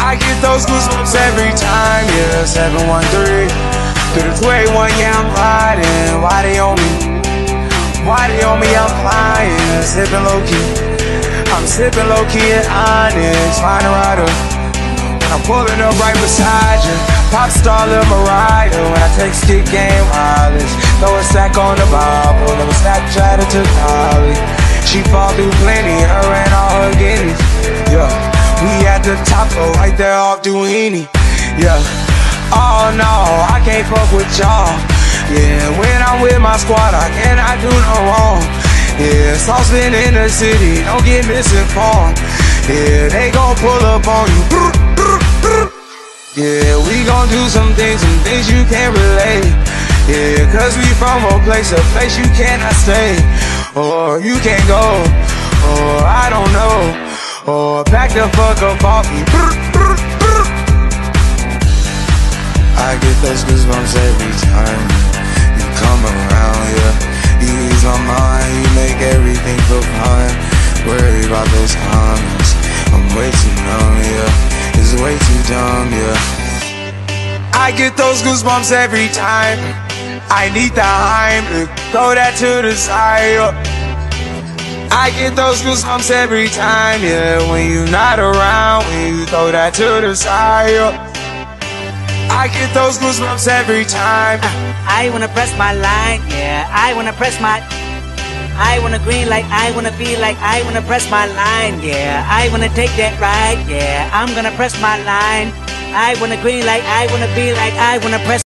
I get those goosebumps every time, yeah. 713 through the 281, yeah, I'm riding. Why they on me? Why they on me? I'm flying, sipping low key. I'm sipping low key and honest, find a rider. I'm pulling up right beside you. Pop star Lil Mariah when I take stick game wireless. Throw a sack on the Bible, never Snapchat it to college. She fall through plenty, the top, so right there off Duini. Yeah, oh no, I can't fuck with y'all. Yeah, when I'm with my squad, I cannot do no wrong. Yeah, saucepan in the city, don't get misinformed. Yeah, they gon' pull up on you. Yeah, we gon' do some things, some things you can't relate. Yeah, cause we from a place, a place you cannot stay. Or you can't go, or I don't know. Or back the fuck up off me. I get those goosebumps every time you come around, yeah. You ease my mind, you make everything feel fine. Worry about those comments. I'm way too numb, yeah. It's way too dumb, yeah. I get those goosebumps every time. I need the Heimlich, throw that to the side. yeah. I get those goosebumps every time, yeah. When you're not around, when you throw that to the side. yeah. I get those goosebumps every time. I wanna press my line, yeah. I wanna press my. I wanna green like I wanna be like I wanna press my line, yeah. I wanna take that ride, yeah. I'm gonna press my line. I wanna green like I wanna be like I wanna press.